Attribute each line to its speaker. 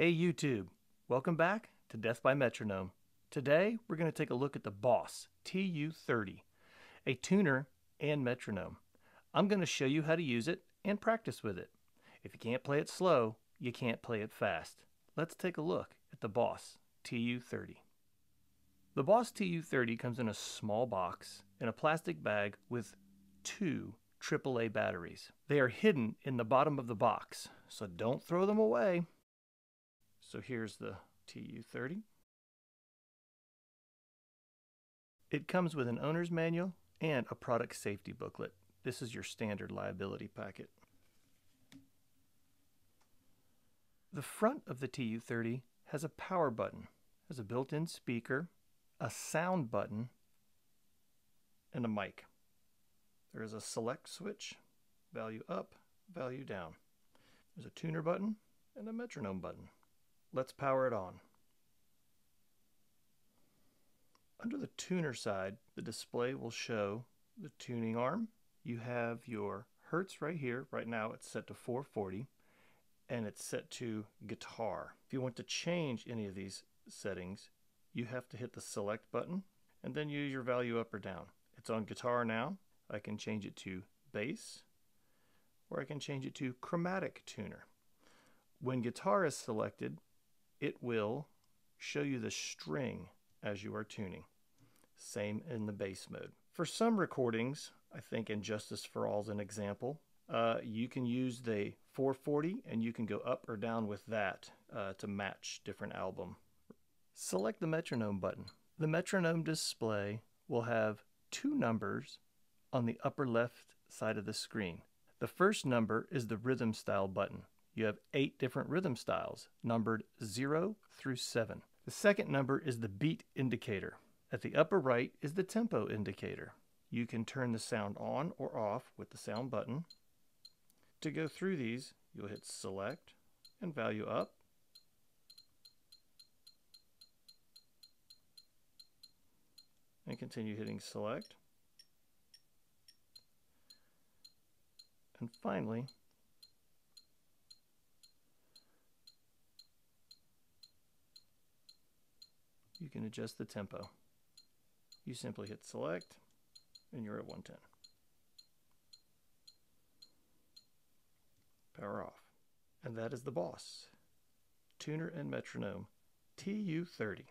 Speaker 1: Hey YouTube, welcome back to Death by Metronome. Today we're going to take a look at the Boss TU30, a tuner and metronome. I'm going to show you how to use it and practice with it. If you can't play it slow, you can't play it fast. Let's take a look at the Boss TU30. The Boss TU30 comes in a small box in a plastic bag with two AAA batteries. They are hidden in the bottom of the box, so don't throw them away. So here's the TU30. It comes with an owner's manual and a product safety booklet. This is your standard liability packet. The front of the TU30 has a power button, has a built-in speaker, a sound button, and a mic. There is a select switch, value up, value down. There's a tuner button and a metronome button. Let's power it on. Under the tuner side, the display will show the tuning arm. You have your hertz right here. Right now it's set to 440 and it's set to guitar. If you want to change any of these settings, you have to hit the select button and then use your value up or down. It's on guitar now. I can change it to bass or I can change it to chromatic tuner. When guitar is selected, it will show you the string as you are tuning. Same in the bass mode. For some recordings, I think And Justice for All is an example, uh, you can use the 440 and you can go up or down with that uh, to match different album. Select the metronome button. The metronome display will have two numbers on the upper left side of the screen. The first number is the rhythm style button. You have eight different rhythm styles, numbered 0 through 7. The second number is the beat indicator. At the upper right is the tempo indicator. You can turn the sound on or off with the sound button. To go through these, you'll hit select and value up. And continue hitting select. And finally, you can adjust the tempo. You simply hit select and you're at 110. Power off. And that is the boss. Tuner and metronome TU30.